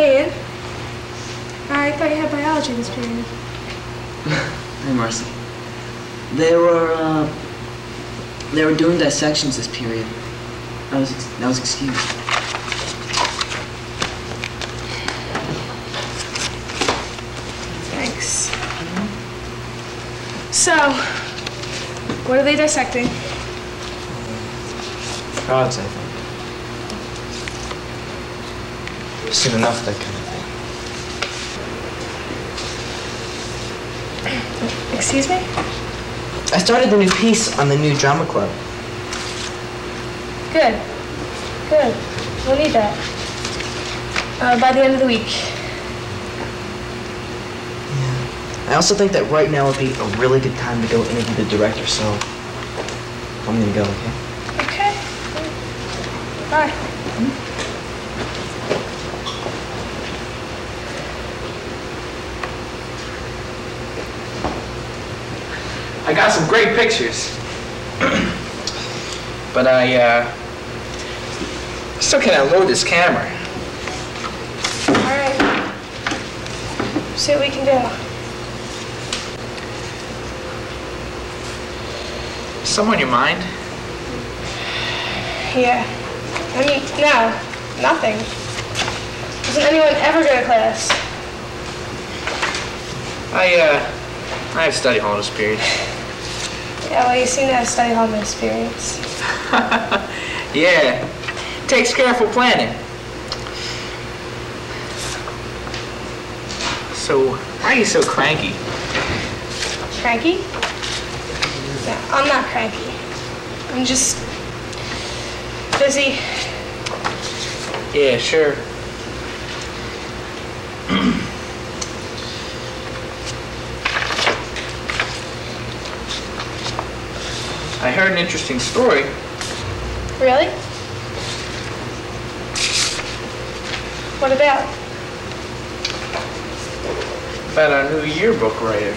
Hey, I thought you had biology this period. Hey, Marcy. They were, uh, they were doing dissections this period. I was, ex- I was excused. Thanks. So, what are they dissecting? Frogs, I think. Soon enough, that kind of thing. Excuse me? I started the new piece on the new drama club. Good. Good. We'll need that. Uh, by the end of the week. Yeah. I also think that right now would be a really good time to go interview the director, so I'm gonna go, okay? Okay. Bye. I got some great pictures. but I, uh, still can't unload this camera. All right. See what we can do. Someone on your mind? Yeah. I mean, no. Nothing. Doesn't anyone ever go to class? I, uh, I have study hall this period. Yeah, well, you seem to have study hall experience. Yeah, takes careful planning. So, why are you so cranky? Cranky? No, I'm not cranky. I'm just busy. Yeah, sure. I heard an interesting story. Really? What about? about our new yearbook writer.